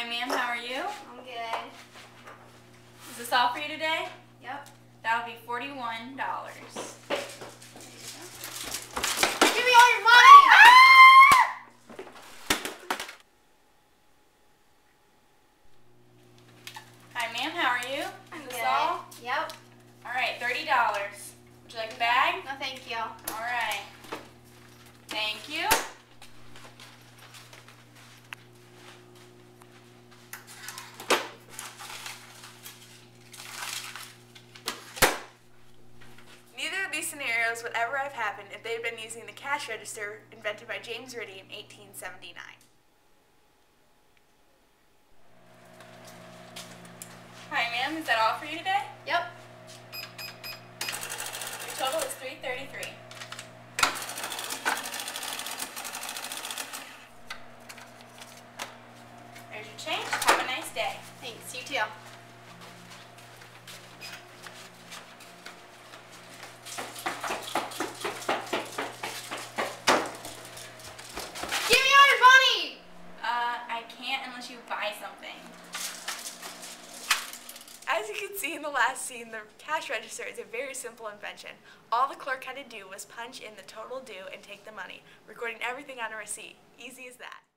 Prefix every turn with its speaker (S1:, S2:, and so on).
S1: Hi, ma'am. How are you? I'm good. Is this all for you today?
S2: Yep.
S1: That'll be $41.
S2: Give me all your money!
S1: Hi, ma'am. How are you?
S2: I'm
S1: Is
S2: good.
S1: all?
S2: Yep.
S1: All right, $30. Would you like a bag?
S2: No, thank you.
S1: All right.
S3: Scenarios would ever have happened if they had been using the cash register invented by James Ritty in 1879.
S1: Hi, ma'am. Is that all for you today?
S2: Yep.
S1: Your total is three thirty-three. There's your change. Have a nice day.
S2: Thanks. You too. Give me all your money!
S1: Uh, I can't unless you buy something.
S3: As you can see in the last scene, the cash register is a very simple invention. All the clerk had to do was punch in the total due and take the money, recording everything on a receipt. Easy as that.